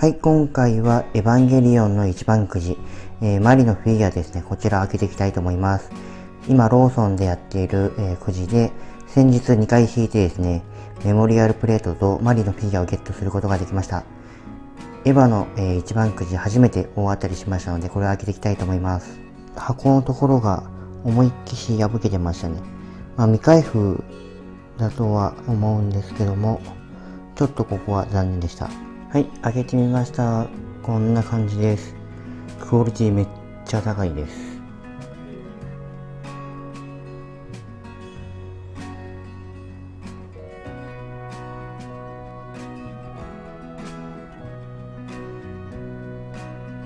はい、今回はエヴァンゲリオンの一番くじ、えー、マリのフィギュアですね、こちら開けていきたいと思います。今、ローソンでやっている、えー、くじで、先日2回引いてですね、メモリアルプレートとマリのフィギュアをゲットすることができました。エヴァの、えー、一番くじ初めて大当たりしましたので、これを開けていきたいと思います。箱のところが思いっきし破けてましたね。まあ、未開封だとは思うんですけども、ちょっとここは残念でした。はい、開けてみました。こんな感じです。クオリティめっちゃ高いです。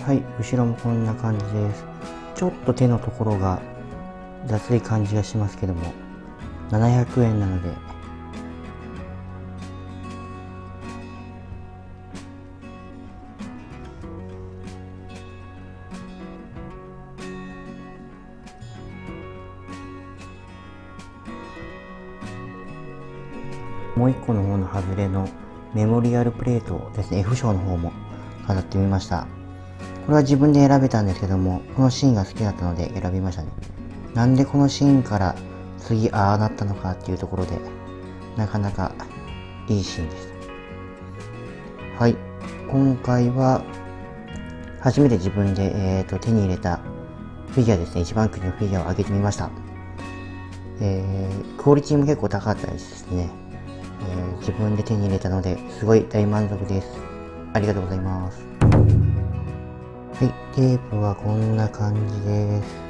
はい、後ろもこんな感じです。ちょっと手のところが雑い感じがしますけども、700円なのでもう一個の方の外れのメモリアルプレートですね、F 賞の方も飾ってみました。これは自分で選べたんですけども、このシーンが好きだったので選びましたね。なんでこのシーンから次ああなったのかっていうところで、なかなかいいシーンでした。はい。今回は、初めて自分で、えーと、手に入れたフィギュアですね。一番くじのフィギュアを上げてみました。えー、クオリティも結構高かったですね。えー、自分で手に入れたのですごい大満足です。ありがとうございます。はい、テープはこんな感じです。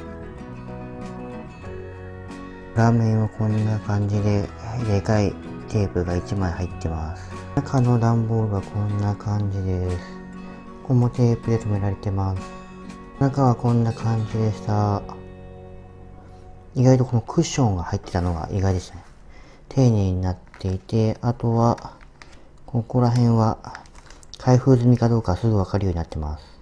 ラーメンはこんな感じで、でかいテープが1枚入ってます。中の段ボールはこんな感じです。ここもテープで留められてます。中はこんな感じでした。意外とこのクッションが入ってたのが意外でしたね。丁寧になっていて、あとは、ここら辺は開封済みかどうかすぐわかるようになってます。